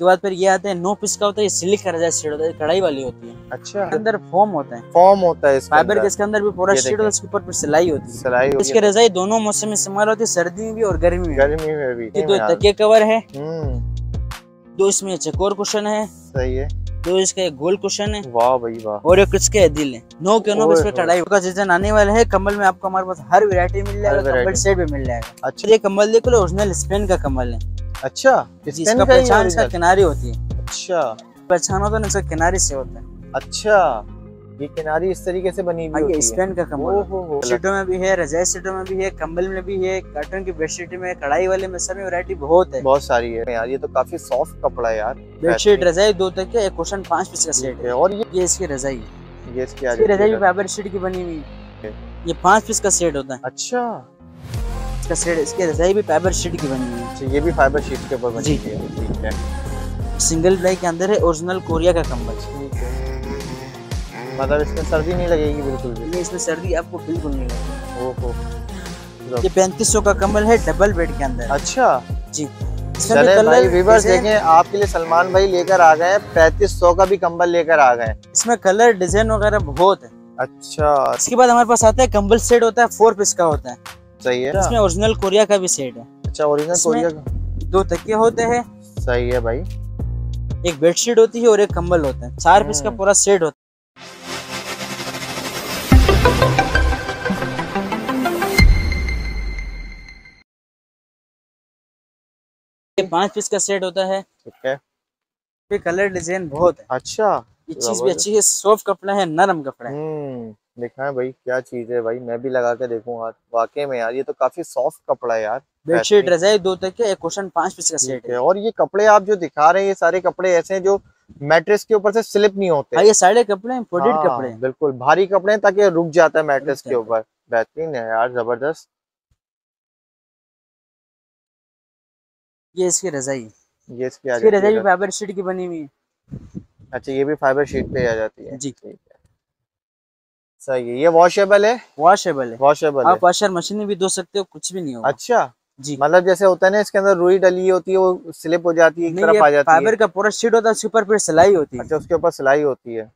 उसके बाद फिर ये आता है नो पीस का होता है ये सिलिक का रजाई शीट होता है कढ़ाई वाली होती है। अच्छा। अंदर फोम होता है। फॉर्म होता है फाइबर के इसके अंदर भी पूरा शीट होता है उसके ऊपर फिर सिलाई होती है। सिलाई इसके रजाई दोनों मौसम में इस्तेमाल होती है सर्दी में भी और गर्मी में गर्मी में भी दो तकिए कवर है। दो इसमें चकोर कुशन है। सही है। दो इसका एक गोल कुशन है। वाह भाई वाह। और एक इसके दिल है। नो के नो ओए इस पे कढ़ाई का सीज़न आने वाला है। कम्बल में आपको हमारे पास हर वैरायटी मिल जाएगा। कम्बल सेट भी मिल जाएगा। अच्छा। ये कम्बल लो ओरिजिनल स्पेन का कम्बल है। अच्छा इसका पहचान इसका किनारी होती है। अच्छा। पहचान होता है ना इसका किनारी से होता है। अच्छा ये किनारी इस तरीके से बनी हुई हाँ, होती है। स्पेन का कम्बल। शीटों में भी है रजाई शीटों में भी है कंबल में भी है कार्टन की बेडशीट में कढ़ाई वाले में सब में वैरायटी बहुत है। बहुत सारी है यार ये तो काफ़ी सॉफ्ट कपड़ा है यार। बेडशीट रजाई दो तक एक क्वेश्चन पाँच पीस का सेट है। और ये? ये इसकी रजाई है। ये इसकी रजाई फाइबर शीट की बनी हुई है। ये पाँच पीस का सेट होता है। अच्छा। इसका सेट इसकी रजाई भी फाइबर शीट की बनी हुई अच्छा ये भी फाइबर शीट के ऊपर बनी है ठीक है। है सिंगल प्लाई के अंदर है ओरिजिनल कोरिया का कंबल ठीक है। मतलब इसमें सर्दी नहीं लगेगी बिल्कुल भी। ये इसमें सर्दी आपको बिल्कुल नहीं लगेगी। ओहो। ये पैंतीस सौ का कंबल है डबल बेड के अंदर। अच्छा। जी। चले भाई व्यूवर्स देखें आपके लिए सलमान भाई लेकर आ गए पैंतीस सौ का भी कंबल लेकर आ गए इसमें कलर डिज़ाइन वगैरह बहुत है। अच्छा। इसके बाद हमारे पास आता है कंबल सेट होता है फोर पीस का होता है। सही है? इसमें ओरिजिनल कोरिया का भी सेट है। अच्छा ओरिजिनल कोरिया का। दो तकिए होते हैं। सही है भाई। एक बेडशीट होती है और एक कंबल होता है। चार पीस का हम्म। पूरा सेट होता है। ये पाँच पीस का सेट होता है। ठीक है। ये कलर डिज़ाइन बहुत है। अच्छा। ये चीज़ भी अच्छी है। सॉफ्ट कपड़ा है नरम कपड़ा है। देखा है भाई क्या चीज़ है भाई। मैं भी लगा के देखूँगा वाकई में यार ये तो काफ़ी सॉफ्ट कपड़ा है यार। बेडशीट। रजाई दो तकिए एक क्वेश्चन पाँच पीस का सेट है। है और ये कपड़े आप जो दिखा रहे हैं ये सारे कपड़े ऐसे हैं जो मैट्रेस के ऊपर से स्लिप नहीं होते। हाँ ये सारे कपड़े इम्पोर्टेड हाँ, कपड़े हैं। बिल्कुल भारी कपड़े हैं ताकि रुक जाता है मैट्रेस के ऊपर। बेहतरीन है यार ज़बरदस्त। ये इसकी रजाई ये इसकी इसकी रजाई भी फाइबर शीट की बनी हुई है। अच्छा ये भी फाइबर शीट पे आ जाती है। जी। सही है। ये वॉशेबल है? वॉशेबल है। वॉशेबल आप वॉशर मशीन में भी धो सकते हो कुछ भी नहीं होगा। अच्छा। जी। मतलब जैसे होता है ना इसके अंदर रुई डली होती है वो स्लिप हो जाती है एक तरफ़ आ जाती है। फाइबर का पूरा शीट होता है उसके ऊपर फिर सिलाई होती है। अच्छा उसके ऊपर सिलाई होती है।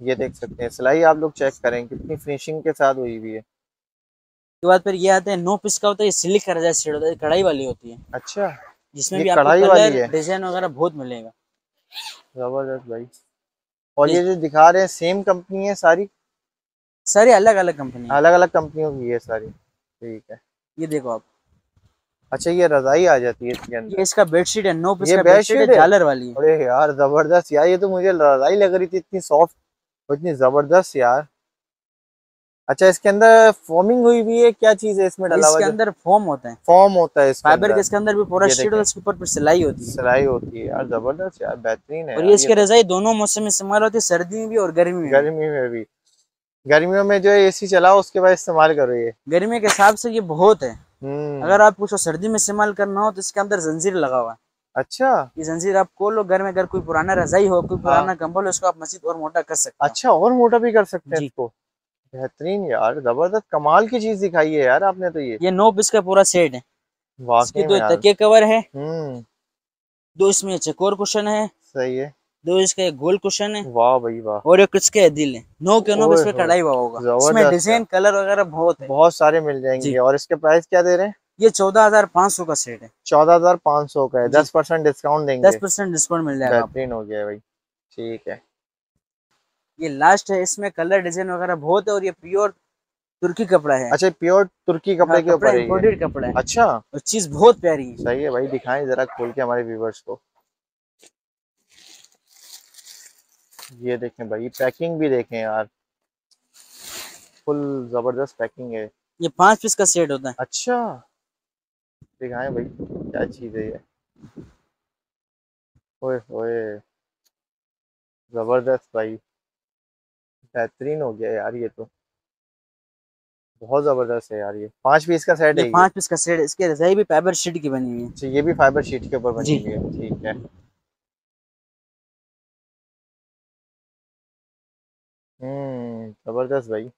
ये देख सकते हैं। सिलाई आप लोग चेक करें कितनी फिनिशिंग के साथ हुई हुई है। उसके बाद फिर ये आता है नो पीस का होता है ये सिलिक का रजाई शीट होता है कढ़ाई वाली होती है। अच्छा। जिसमें भी कढ़ाई वाली है? डिज़ाइन वगैरह बहुत मिलेगा। ज़बरदस्त भाई। और ये जो दिखा रहे हैं सेम कंपनी है सारी सारी अलग अलग कंपनी अलग अलग कंपनियों की है सारी। ठीक है। ये देखो आप। अच्छा ये रजाई आ जाती है इसके अंदर। ये इसका बेडशीट है नो पीस ये बेडशीट है झालर वाली अरे यार ज़बरदस्त यार ये तो मुझे रजाई लग रही थी इतनी सॉफ्ट और इतनी ज़बरदस्त यार। अच्छा इसके अंदर फॉर्मिंग हुई भी है? क्या चीज़ है इसमें डला हुआ इसके अंदर फोम होता है। फॉर्म होता है इसके फाइबर के इसके अंदर भी पूरा शीट होता है उसके ऊपर सिलाई होती है। सिलाई होती है यार ज़बरदस्त यार बेहतरीन है और ये इसके तो रजाई दोनों मौसम में इस्तेमाल होती है सर्दी में भी और गर्मी में भी। गर्मी में भी। गर्मियों में जो है एसी चलाओ उसके बाद इस्तेमाल करो ये। गर्मी के हिसाब से ये बहुत है। हम्म। अगर आप कुछ सर्दी में इस्तेमाल करना हो तो इसके अंदर जंजीर लगा हुआ है। अच्छा। ये जंजीर आप खोलो घर में अगर कोई पुराना रजाई हो कोई पुराना कंबल हो उसको आप मजीद और मोटा कर सकते हो। अच्छा और मोटा भी कर सकते हैं इसको। बेहतरीन यार ज़बरदस्त कमाल की चीज़ दिखाई है यार आपने तो ये। ये नौ पीस का पूरा सेट है। इसके दो तकिए कवर है। हम्म। दो इसमें चकोर कुशन है। सही है। दो इसका गोल कुशन है। वाह भाई वाह। और एक इसके दिल है। नो के नो ओए इस पे होए, कढ़ाई हुआ होगा। इसमें डिज़ाइन कलर वगैरह बहुत है। बहुत सारे मिल जाएँगे। और इसके प्राइस क्या दे रहे हैं? ये चौदह हज़ार पाँच सौ का सेट है। चौदह हज़ार पाँच सौ का है। दस परसेंट डिस्काउंट देंगे। दस परसेंट डिस्काउंट मिल जाएगा बेहतरीन हो गया भाई। ठीक है। ये लास्ट है। इसमें कलर डिज़ाइन वगैरह बहुत है और ये प्योर तुर्की कपड़ा है। अच्छा प्योर तुर्की कपड़े के ऊपर है। कपड़ा है। अच्छा। और चीज़ बहुत प्यारी है। सही है भाई। दिखाएँ जरा खोल के हमारे व्यूवर्स को। ये देखें भाई पैकिंग भी देखें यार। फुल ज़बरदस्त पैकिंग है। ये पाँच पीस का सेट होता है। अच्छा। दिखाएँ भाई क्या चीज़ है ये? ओए ओए ज़बरदस्त भाई। बेहतरीन हो गया यार ये तो। बहुत ज़बरदस्त है यार ये। पाँच पीस का सेट है। पाँच पीस का सेट इसके रजाई भी फाइबर शीट की बनी हुई है। अच्छा ये भी फाइबर शीट के ऊपर बनी हुई है। ठीक है। हम्म ज़बरदस्त भाई।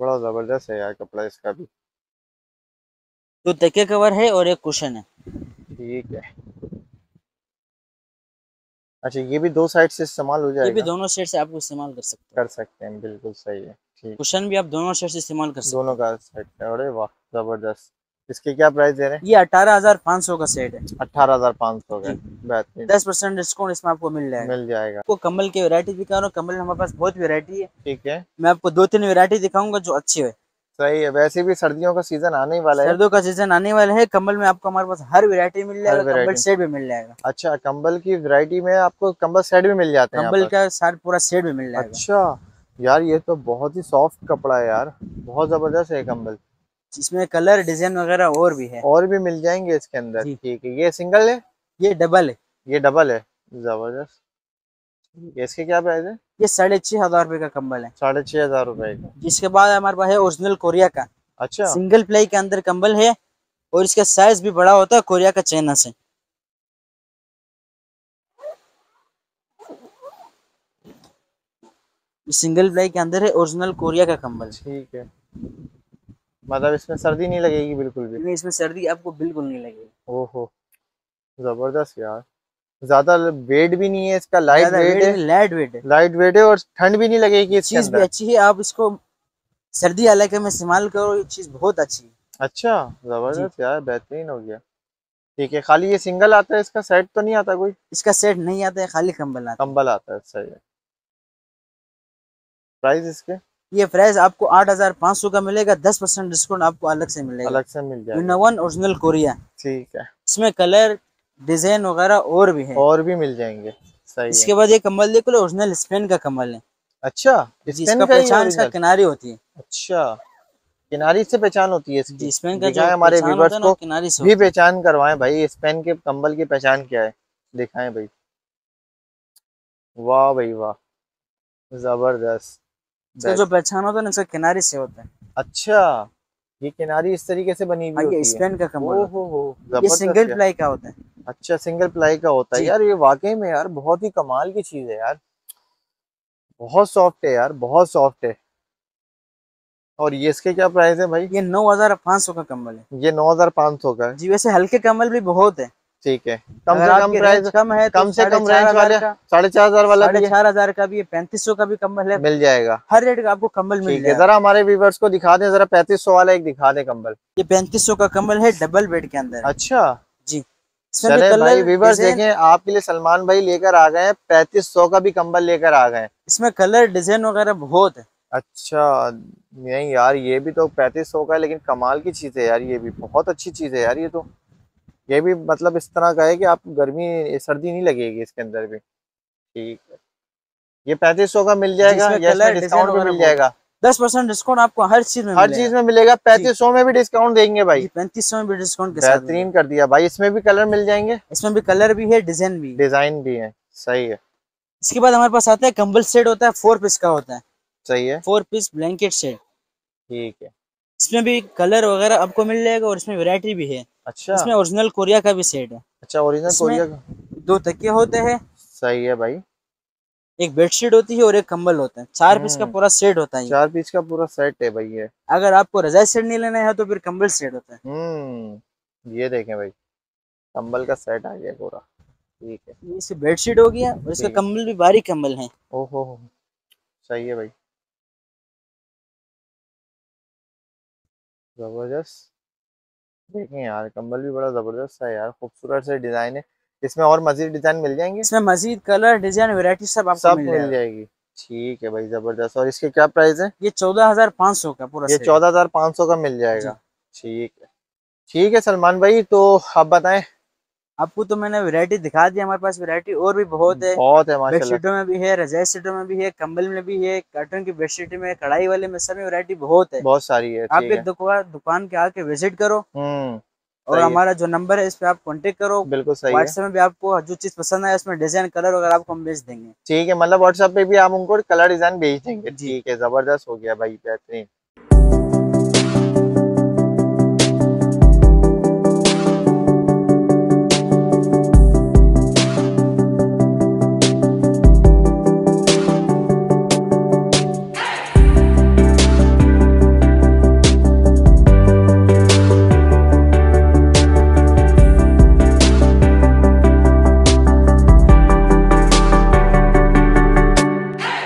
बड़ा ज़बरदस्त है यार कपड़ा इसका भी। दो तकिए कवर है और एक कुशन है। ठीक है। अच्छा ये भी दो साइड से इस्तेमाल हो जाएगा ये भी दोनों साइड से आपको इस्तेमाल कर सकते हैं। कर सकते हैं बिल्कुल सही है ठीक। कुशन भी आप दोनों साइड से इस्तेमाल कर सकते हैं। दोनों का है अरे वाह ज़बरदस्त। इसके क्या प्राइस दे रहे हैं? ये अठारह हज़ार पाँच सौ का सेट है। अठारह हज़ार पाँच सौ का। बेहतरीन। दस परसेंट डिस्काउंट इसमें आपको मिल जाएगा। मिल जाएगा। आपको कम्बल की वैरायटी दिखा रहा हूँ कम्बल हमारे पास बहुत वेरायटी है। ठीक है। मैं आपको दो तीन वेरायटी दिखाऊँगा जो अच्छी है। सही है। वैसे भी सर्दियों का सीज़न आने वाला है। सर्दियों का सीज़न आने वाला है। कम्बल में आपको हमारे पास हर वैरायटी मिल जाएगा। variety। सेट भी मिल जाएगा। अच्छा कंबल की वैरायटी में आपको कंबल सेट भी मिल जाते हैं यहाँ कम्बल का साथ पूरा सेट भी मिल जाएगा। अच्छा। यार ये तो बहुत ही सॉफ्ट कपड़ा है यार। बहुत ज़बरदस्त है कंबल इसमें कलर डिज़ाइन वगैरह और भी है। और भी मिल जाएँगे इसके अंदर। ठीक है ये सिंगल है? ये डबल है। ये डबल है? ज़बरदस्त। ये इसके क्या प्राइस है? ये साढ़े छह हज़ार रुपए का कम्बल है। साढ़े छह हज़ार रुपए का। जिसके बाद हमारे पास है ओरिजिनल कोरिया का। अच्छा। सिंगल प्लाई के अंदर कम्बल है और इसका साइज़ भी बड़ा होता है कोरिया का चाइना से। सिंगल प्लाई के अंदर है ओरिजिनल कोरिया का कम्बल ठीक है। मतलब इसमें सर्दी नहीं लगेगी बिल्कुल भी? इसमें सर्दी आपको बिल्कुल नहीं लगेगी। ओहो ज़बरदस्त यार। ज़्यादा वेट भी नहीं है इसका लाइट वेट है। लाइट वेट है। लाइट वेट है और ठंड भी नहीं लगेगी चीज़ भी अच्छी है आप इसको सर्दी इलाके में इस्तेमाल करो ये चीज़ बहुत अच्छी है। अच्छा ज़बरदस्त यार बेहतरीन हो गया। ठीक है खाली ये सिंगल आता है इसका सेट तो नहीं आता कोई? इसका सेट नहीं आता है खाली कंबल आता कंबल आता है सही है। प्राइस इसके? ये प्राइस आपको आठ हज़ार पाँच सौ का मिलेगा दस परसेंट डिस्काउंट आपको अलग से मिलेगा। अलग से मिल जाएगा। यूनावन ओरिजिनल कोरिया ठीक है। इसमें कलर डिज़ाइन वगैरह और भी है। और भी मिल जाएँगे। सही इसके बाद ये कंबल देख लो ओरिजिनल स्पेन का कंबल है। अच्छा इसका पहचान इसका किनारी होती है। अच्छा किनारी से पहचान होती है इसकी। स्पेन का जो दिखाएँ हमारे व्यूवर्स को किनारी से भी पहचान करवाएँ भाई स्पेन के कंबल की पहचान क्या है? दिखाएँ भाई। वाह भाई वाह। ज़बरदस्त। इसका जो पहचान होता है ना इसका किनारी से होता है। अच्छा ये किनारी इस तरीके से बनी हुई हाँ, होती है। स्पेन का कंबल ओ हो। हो ये सिंगल प्लाई का होता है। अच्छा सिंगल प्लाई का होता है। यार ये वाकई में यार बहुत ही कमाल की चीज़ है यार। बहुत सॉफ्ट है यार बहुत सॉफ्ट है। और ये इसके क्या प्राइस है भाई? ये नौ हज़ार पाँच सौ का कंबल है। ये नौ हज़ार पाँच सौ का है। जी वैसे हल्के कंबल भी बहुत है। ठीक है। कम से कम प्राइस कम है तो कम से कम रेंज वाले साढ़े चार हज़ार वाला साढ़े चार हज़ार का भी है पैंतीस सौ का भी कम्बल है। मिल जाएगा। हर रेट का आपको कम्बल मिल जाएगा। जरा हमारे व्यूवर्स को दिखा दें जरा पैंतीस सौ वाला एक दिखा दें कंबल। ये पैंतीस सौ का कम्बल है डबल बेड के अंदर अच्छा। जी। चले भाई व्यूवर्स देखें आपके लिए सलमान भाई लेकर आ गए हैं पैंतीस सौ का भी कंबल लेकर आ गए इसमें कलर डिज़ाइन वगैरह बहुत है। अच्छा नहीं यार ये भी तो पैंतीस सौ का है लेकिन कमाल की चीज़ है यार ये भी बहुत अच्छी चीज़ है यार ये तो। ये भी मतलब इस तरह का है कि आपको गर्मी सर्दी नहीं लगेगी इसके अंदर भी। ठीक है। ये पैंतीस सौ का मिल जाएगा या डिस्काउंट भी मिल जाएगा। दस परसेंट डिस्काउंट आपको हर चीज़ में हर चीज़ में मिलेगा पैंतीस सौ में भी डिस्काउंट देंगे भाई। पैंतीस सौ में भी डिस्काउंट के साथ मिलेगा। बेहतरीन कर दिया भाई इसमें भी कलर मिल जाएँगे। इसमें भी कलर भी है डिज़ाइन भी डिज़ाइन भी है सही है। इसके बाद हमारे पास आता है कंबल सेट होता है फोर पीस का होता है। सही है। Four piece blanket set. ठीक है। इसमें भी कलर वगैरह आपको मिल जाएगा और इसमें वेरायटी भी है। अच्छा। इसमें ओरिजिनल कोरिया का भी सेट है। अच्छा ओरिजिनल कोरिया का। दो तकिए होते हैं। सही है भाई। एक बेडशीट होती है और एक कंबल होता है। चार पीस का हम्म। पूरा सेट होता है चार पीस का पूरा सेट है भाई ये। अगर आपको रजाई सेट नहीं लेना है तो फिर कंबल सेट होता है। हम्म ये देखें भाई। कंबल का सेट आ गया पूरा। ठीक है। ये इसकी बेडशीट हो गया और इसका। कंबल भी बारीक कंबल है। ओहो सही है भाई। ज़बरदस्त। देखें यार कंबल भी बड़ा ज़बरदस्त है यार खूबसूरत से डिज़ाइन है। इसमें और मजीद डिज़ाइन मिल जाएँगे? इसमें मजीद कलर डिज़ाइन वेरायटी सब आपको सब मिल मिल जाएगी। ठीक है भाई ज़बरदस्त। और इसके क्या प्राइस है? ये चौदह हज़ार पाँच सौ का पूरा ये चौदह हज़ार पाँच सौ का मिल जाएगा। ठीक है। ठीक है सलमान भाई तो आप बताएँ आपको तो मैंने वैरायटी दिखा दी हमारे पास वैरायटी और भी बहुत है। बहुत है बेडशीटों में भी है रजाई सीटों में भी है कंबल में भी है कार्टन की बेडशीट में कढ़ाई वाले में सब वैरायटी बहुत है। बहुत सारी है आप एक दुकान दुकान के आके विज़िट करो हम्म और हमारा जो नंबर है इस पे आप कांटेक्ट करो। बिल्कुल सही व्हाट्सएप में भी आपको जो चीज़ पसंद है उसमें डिज़ाइन कलर वगैरह आपको हम भेज देंगे। ठीक है मतलब व्हाट्सएप पे भी आप उनको कलर डिज़ाइन भेज देंगे ठीक है ज़बरदस्त हो गया भाई बेहतरीन।